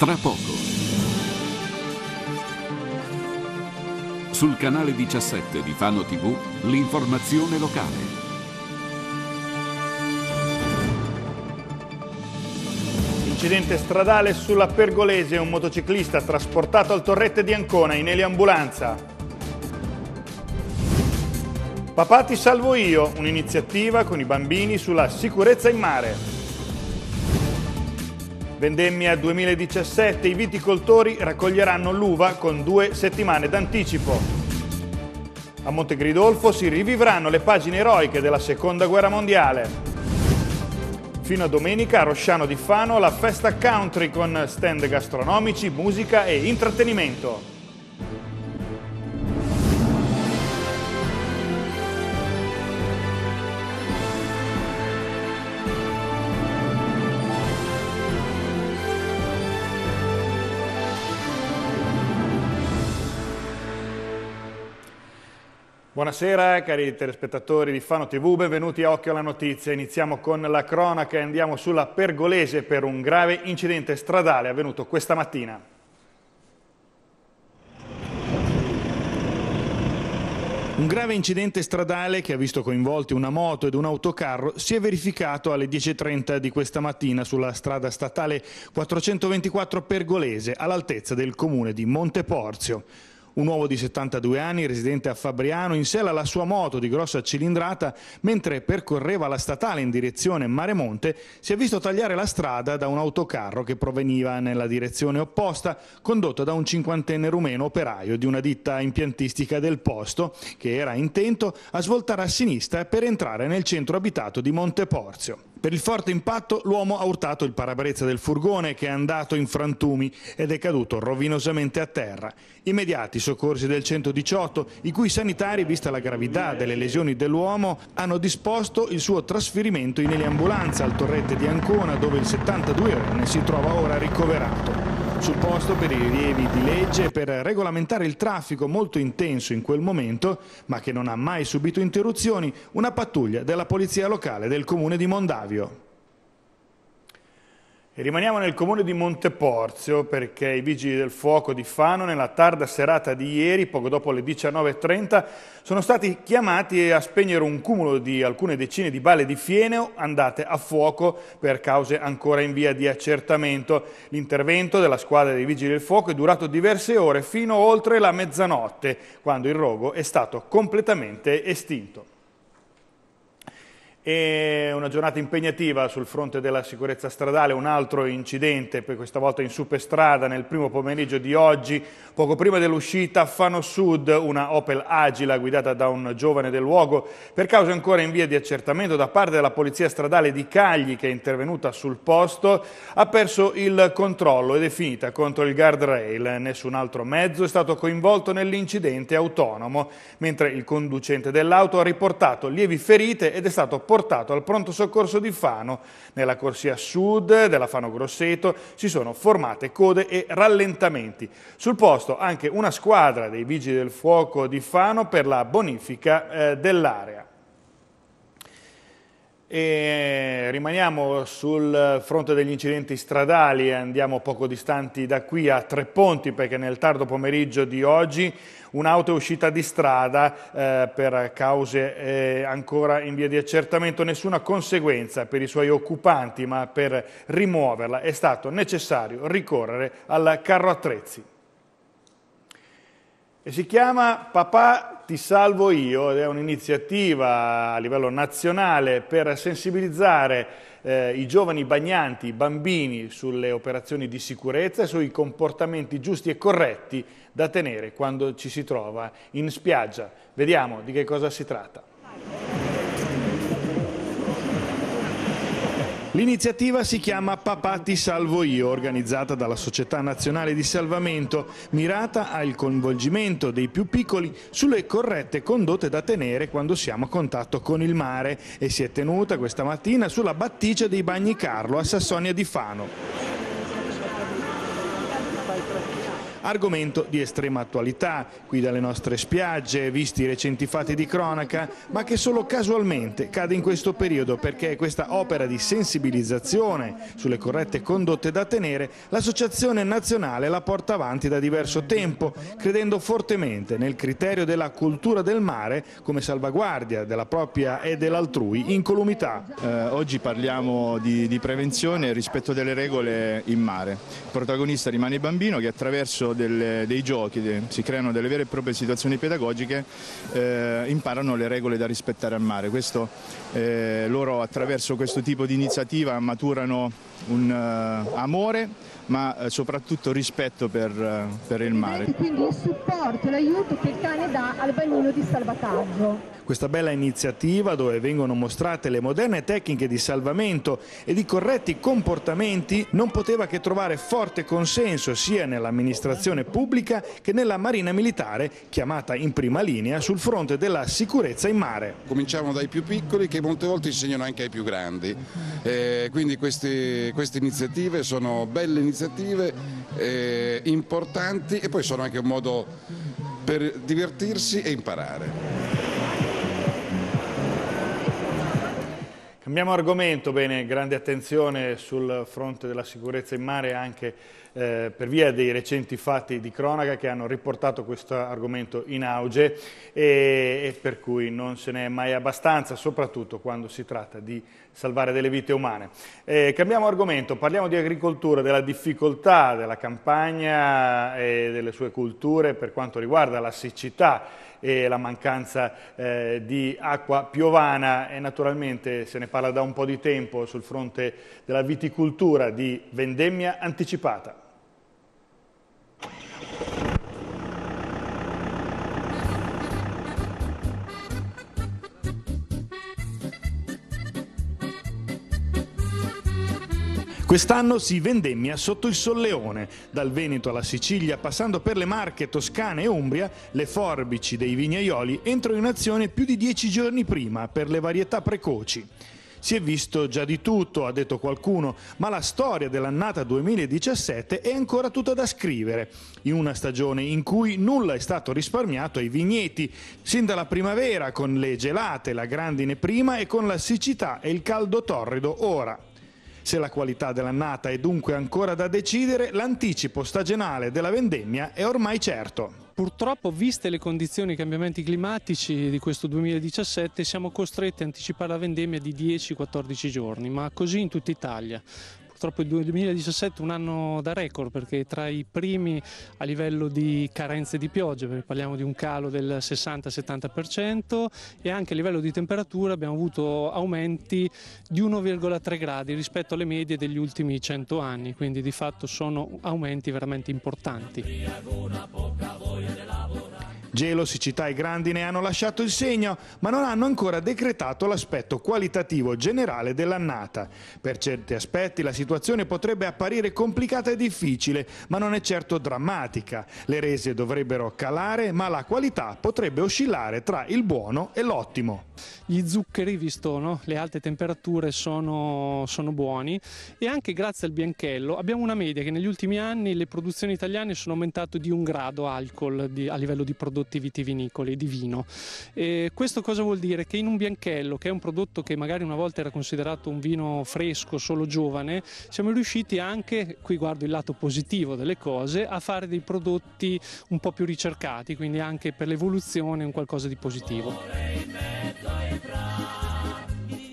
tra poco. Sul canale 17 di Fano TV, l'informazione locale. Incidente stradale sulla Pergolese, un motociclista trasportato al torrette di Ancona in eliambulanza. Papà ti salvo io, un'iniziativa con i bambini sulla sicurezza in mare. Vendemmia 2017, i viticoltori raccoglieranno l'uva con due settimane d'anticipo. A Montegridolfo si rivivranno le pagine eroiche della Seconda Guerra Mondiale. Fino a domenica a Rosciano di Fano la festa country con stand gastronomici, musica e intrattenimento. Buonasera cari telespettatori di Fano TV, benvenuti a Occhio alla Notizia. Iniziamo con la cronaca e andiamo sulla Pergolese per un grave incidente stradale avvenuto questa mattina. Un grave incidente stradale che ha visto coinvolti una moto ed un autocarro si è verificato alle 10.30 di questa mattina sulla strada statale 424 Pergolese all'altezza del comune di Monteporzio. Un uomo di 72 anni, residente a Fabriano, in sella la sua moto di grossa cilindrata mentre percorreva la statale in direzione Maremonte, si è visto tagliare la strada da un autocarro che proveniva nella direzione opposta, condotto da un cinquantenne rumeno operaio di una ditta impiantistica del posto, che era intento a svoltare a sinistra per entrare nel centro abitato di Monteporzio. Per il forte impatto l'uomo ha urtato il parabrezza del furgone che è andato in frantumi ed è caduto rovinosamente a terra. Immediati soccorsi del 118, i cui sanitari, vista la gravità delle lesioni dell'uomo, hanno disposto il suo trasferimento in eliambulanza al torrette di Ancona dove il 72enne si trova ora ricoverato sul posto per i rilievi di legge e per regolamentare il traffico molto intenso in quel momento, ma che non ha mai subito interruzioni, una pattuglia della polizia locale del comune di Mondavio. Rimaniamo nel comune di Monteporzio perché i vigili del fuoco di Fano nella tarda serata di ieri, poco dopo le 19.30, sono stati chiamati a spegnere un cumulo di alcune decine di balle di fieno andate a fuoco per cause ancora in via di accertamento. L'intervento della squadra dei vigili del fuoco è durato diverse ore fino oltre la mezzanotte, quando il rogo è stato completamente estinto. E una giornata impegnativa sul fronte della sicurezza stradale, un altro incidente, questa volta in superstrada nel primo pomeriggio di oggi, poco prima dell'uscita Fano Sud, una Opel Agila guidata da un giovane del luogo, per cause ancora in via di accertamento da parte della polizia stradale di Cagli che è intervenuta sul posto, ha perso il controllo ed è finita contro il guardrail. Nessun altro mezzo è stato coinvolto nell'incidente autonomo, mentre il conducente dell'auto ha riportato lievi ferite ed è stato portato al pronto soccorso di Fano. Nella corsia sud della Fano Grosseto si sono formate code e rallentamenti. Sul posto anche una squadra dei Vigili del Fuoco di Fano per la bonifica eh, dell'area. E rimaniamo sul fronte degli incidenti stradali, andiamo poco distanti da qui a Tre Ponti perché nel tardo pomeriggio di oggi un'auto è uscita di strada eh, per cause eh, ancora in via di accertamento, nessuna conseguenza per i suoi occupanti ma per rimuoverla è stato necessario ricorrere al carro attrezzi. E si chiama Papà ti salvo io è un'iniziativa a livello nazionale per sensibilizzare eh, i giovani bagnanti, i bambini sulle operazioni di sicurezza e sui comportamenti giusti e corretti da tenere quando ci si trova in spiaggia. Vediamo di che cosa si tratta. L'iniziativa si chiama Papà ti salvo io, organizzata dalla Società Nazionale di Salvamento, mirata al coinvolgimento dei più piccoli sulle corrette condotte da tenere quando siamo a contatto con il mare e si è tenuta questa mattina sulla battigia dei Bagni Carlo a Sassonia di Fano. Argomento di estrema attualità, qui dalle nostre spiagge, visti i recenti fatti di cronaca, ma che solo casualmente cade in questo periodo perché questa opera di sensibilizzazione sulle corrette condotte da tenere l'Associazione Nazionale la porta avanti da diverso tempo, credendo fortemente nel criterio della cultura del mare come salvaguardia della propria e dell'altrui incolumità. Eh, oggi parliamo di, di prevenzione rispetto delle regole in mare. Il protagonista rimane il bambino che attraverso delle, dei giochi, de, si creano delle vere e proprie situazioni pedagogiche, eh, imparano le regole da rispettare al mare. Questo, eh, loro attraverso questo tipo di iniziativa maturano un uh, amore ma eh, soprattutto rispetto per, uh, per il mare. Quindi il supporto, l'aiuto che il cane dà al bagnino di salvataggio. Questa bella iniziativa dove vengono mostrate le moderne tecniche di salvamento e di corretti comportamenti non poteva che trovare forte consenso sia nell'amministrazione pubblica che nella Marina Militare chiamata in prima linea sul fronte della sicurezza in mare. Cominciamo dai più piccoli che molte volte insegnano anche ai più grandi, eh, quindi queste, queste, iniziative sono belle iniziative eh, importanti e poi sono anche un modo per divertirsi e imparare. Cambiamo argomento, bene, grande attenzione sul fronte della sicurezza in mare anche eh, per via dei recenti fatti di cronaca che hanno riportato questo argomento in auge e, e per cui non se n'è mai abbastanza, soprattutto quando si tratta di salvare delle vite umane. Eh, cambiamo argomento, parliamo di agricoltura, della difficoltà della campagna e delle sue culture per quanto riguarda la siccità e la mancanza eh, di acqua piovana e naturalmente se ne parla da un po' di tempo sul fronte della viticoltura di vendemmia anticipata. Quest'anno si vendemmia sotto il solleone, dal Veneto alla Sicilia, passando per le Marche, Toscane e Umbria, le forbici dei vignaioli entrano in azione più di dieci giorni prima per le varietà precoci. Si è visto già di tutto, ha detto qualcuno, ma la storia dell'annata 2017 è ancora tutta da scrivere, in una stagione in cui nulla è stato risparmiato ai vigneti, sin dalla primavera con le gelate, la grandine prima e con la siccità e il caldo torrido ora. Se la qualità dell'annata è dunque ancora da decidere, l'anticipo stagionale della vendemmia è ormai certo. Purtroppo, viste le condizioni e i cambiamenti climatici di questo 2017, siamo costretti a anticipare la vendemmia di 10-14 giorni, ma così in tutta Italia. Purtroppo il 2017 è un anno da record perché tra i primi a livello di carenze di pioggia, perché parliamo di un calo del 60-70% e anche a livello di temperatura abbiamo avuto aumenti di 1,3 gradi rispetto alle medie degli ultimi 100 anni, quindi di fatto sono aumenti veramente importanti. Gelo, siccità e grandine hanno lasciato il segno, ma non hanno ancora decretato l'aspetto qualitativo generale dell'annata. Per certi aspetti la situazione potrebbe apparire complicata e difficile, ma non è certo drammatica. Le rese dovrebbero calare, ma la qualità potrebbe oscillare tra il buono e l'ottimo. Gli zuccheri, visto no? le alte temperature, sono, sono buoni e anche grazie al bianchello abbiamo una media che negli ultimi anni le produzioni italiane sono aumentate di un grado alcol di, a livello di prodotto prodotti vitivinicoli, di vino. E questo cosa vuol dire? Che in un bianchello, che è un prodotto che magari una volta era considerato un vino fresco, solo giovane, siamo riusciti anche, qui guardo il lato positivo delle cose, a fare dei prodotti un po' più ricercati, quindi anche per l'evoluzione un qualcosa di positivo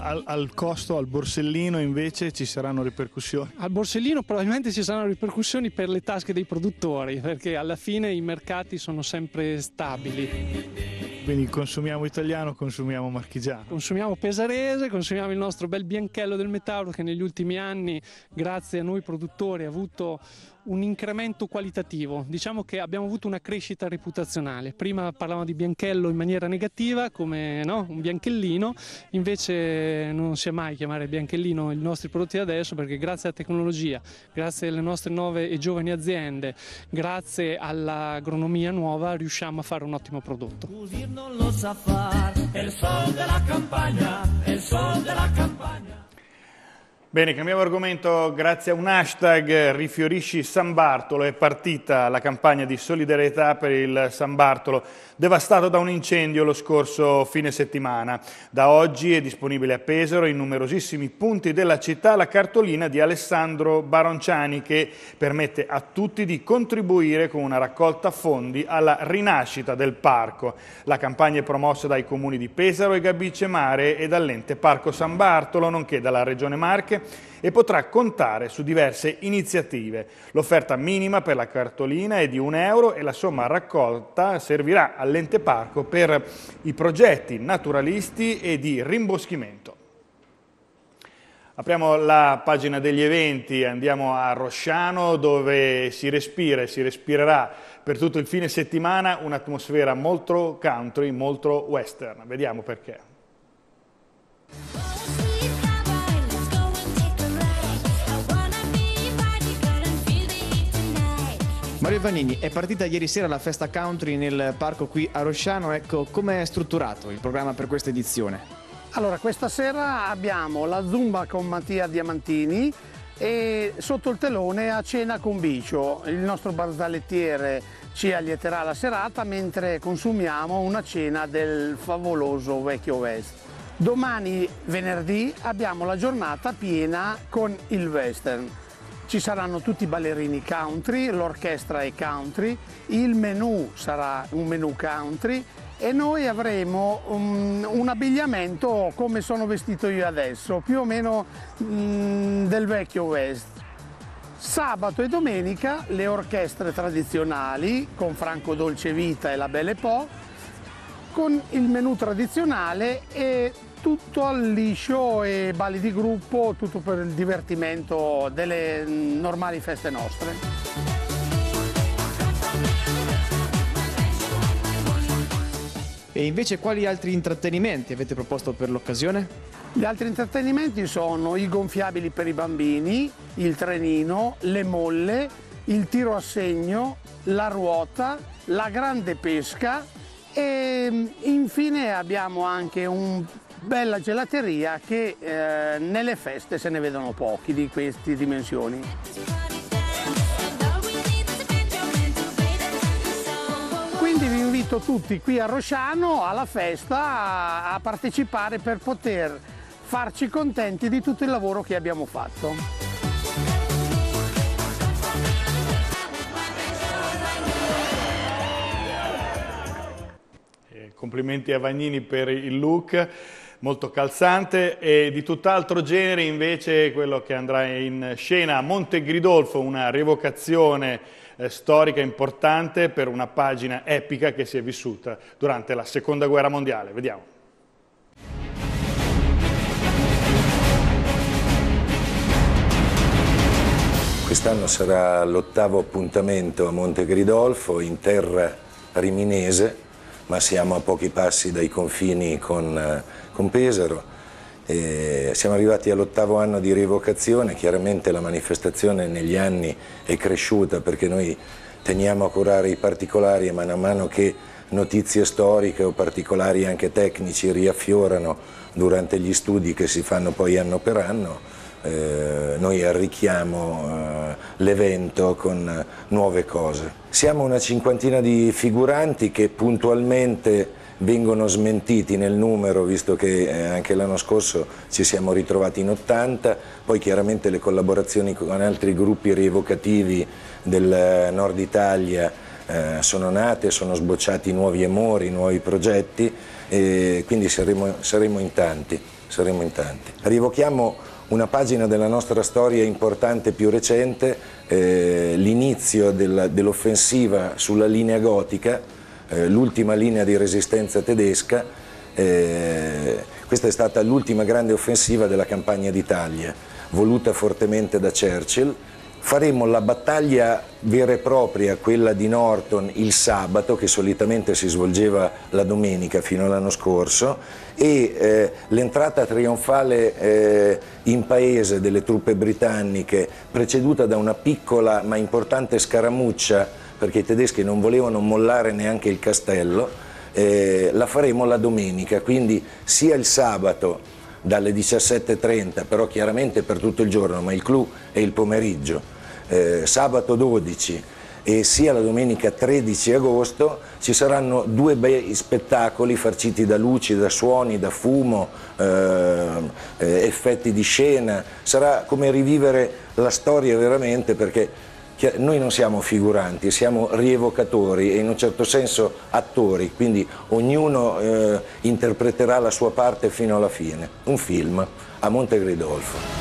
al, al, costo, al borsellino invece ci saranno ripercussioni? Al borsellino probabilmente ci saranno ripercussioni per le tasche dei produttori, perché alla fine i mercati sono sempre stabili. Quindi consumiamo italiano, consumiamo marchigiano. Consumiamo pesarese, consumiamo il nostro bel bianchello del Metauro che negli ultimi anni, grazie a noi produttori, ha avuto un incremento qualitativo. Diciamo che abbiamo avuto una crescita reputazionale. Prima parlavamo di bianchello in maniera negativa, come no? un bianchellino, invece non si è mai chiamare bianchellino i nostri prodotti adesso perché grazie alla tecnologia, grazie alle nostre nuove e giovani aziende, grazie all'agronomia nuova riusciamo a fare un ottimo prodotto. Non lo sa fare, è il sol della campagna, è il sol della campagna. Bene, cambiamo argomento. Grazie a un hashtag Rifiorisci San Bartolo è partita la campagna di solidarietà per il San Bartolo devastato da un incendio lo scorso fine settimana. Da oggi è disponibile a Pesaro in numerosissimi punti della città la cartolina di Alessandro Baronciani che permette a tutti di contribuire con una raccolta fondi alla rinascita del parco. La campagna è promossa dai comuni di Pesaro e Gabice Mare e dall'ente Parco San Bartolo, nonché dalla Regione Marche e potrà contare su diverse iniziative. L'offerta minima per la cartolina è di un euro e la somma raccolta servirà all'ente parco per i progetti naturalisti e di rimboschimento. Apriamo la pagina degli eventi, andiamo a Rosciano dove si respira e si respirerà per tutto il fine settimana un'atmosfera molto country, molto western. Vediamo perché. Mario Vanini, è partita ieri sera la festa country nel parco qui a Rosciano, ecco come è strutturato il programma per questa edizione? Allora, questa sera abbiamo la Zumba con Mattia Diamantini e sotto il telone a cena con Bicio, il nostro barzalettiere ci allieterà la serata mentre consumiamo una cena del favoloso Vecchio West. Domani venerdì abbiamo la giornata piena con il western. Ci saranno tutti i ballerini country, l'orchestra è country, il menù sarà un menù country e noi avremo un, un abbigliamento come sono vestito io adesso, più o meno mm, del vecchio West. Sabato e domenica le orchestre tradizionali con Franco Dolce Vita e la Belle Po, con il menù tradizionale e tutto al liscio e balli di gruppo, tutto per il divertimento delle normali feste nostre. E invece quali altri intrattenimenti avete proposto per l'occasione? Gli altri intrattenimenti sono i gonfiabili per i bambini, il trenino, le molle, il tiro a segno, la ruota, la grande pesca e infine abbiamo anche un bella gelateria che eh, nelle feste se ne vedono pochi di queste dimensioni. Quindi vi invito tutti qui a Rosciano alla festa a partecipare per poter farci contenti di tutto il lavoro che abbiamo fatto. Eh, complimenti a Vagnini per il look molto calzante e di tutt'altro genere invece quello che andrà in scena a Monte Gridolfo, una rievocazione eh, storica importante per una pagina epica che si è vissuta durante la seconda guerra mondiale. Vediamo. Quest'anno sarà l'ottavo appuntamento a Monte Gridolfo in terra riminese, ma siamo a pochi passi dai confini con eh, con Pesaro. E siamo arrivati all'ottavo anno di rievocazione, chiaramente la manifestazione negli anni è cresciuta perché noi teniamo a curare i particolari e mano a mano che notizie storiche o particolari anche tecnici riaffiorano durante gli studi che si fanno poi anno per anno, eh, noi arricchiamo eh, l'evento con nuove cose. Siamo una cinquantina di figuranti che puntualmente vengono smentiti nel numero visto che eh, anche l'anno scorso ci siamo ritrovati in 80, poi chiaramente le collaborazioni con altri gruppi rievocativi del eh, nord Italia eh, sono nate, sono sbocciati nuovi amori, nuovi progetti e quindi saremo, saremo, in tanti, saremo in tanti. Rievochiamo una pagina della nostra storia importante più recente, eh, l'inizio dell'offensiva sulla linea gotica, eh, l'ultima linea di resistenza tedesca, eh, questa è stata l'ultima grande offensiva della campagna d'Italia, voluta fortemente da Churchill. Faremo la battaglia vera e propria, quella di Norton, il sabato, che solitamente si svolgeva la domenica fino all'anno scorso, e eh, l'entrata trionfale eh, in paese delle truppe britanniche, preceduta da una piccola ma importante scaramuccia perché i tedeschi non volevano mollare neanche il castello, eh, la faremo la domenica, quindi sia il sabato dalle 17.30, però chiaramente per tutto il giorno, ma il clou è il pomeriggio, eh, sabato 12 e sia la domenica 13 agosto ci saranno due bei spettacoli farciti da luci, da suoni, da fumo, eh, eh, effetti di scena, sarà come rivivere la storia veramente perché noi non siamo figuranti, siamo rievocatori e in un certo senso attori, quindi ognuno eh, interpreterà la sua parte fino alla fine. Un film a Monte Gridolfo.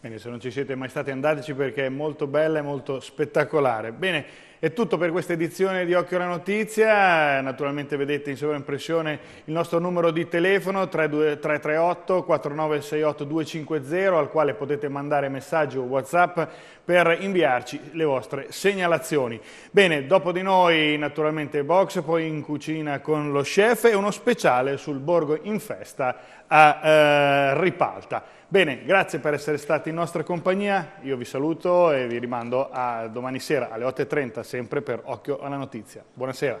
Bene, se non ci siete mai stati andateci perché è molto bella e molto spettacolare. Bene, è tutto per questa edizione di Occhio alla Notizia, naturalmente vedete in sovraimpressione il nostro numero di telefono 338 4968 250 al quale potete mandare messaggi o whatsapp per inviarci le vostre segnalazioni. Bene, dopo di noi naturalmente box, poi in cucina con lo chef e uno speciale sul Borgo in Festa a eh, Ripalta. Bene, grazie per essere stati in nostra compagnia, io vi saluto e vi rimando a domani sera alle 8.30 sempre per Occhio alla Notizia. Buonasera.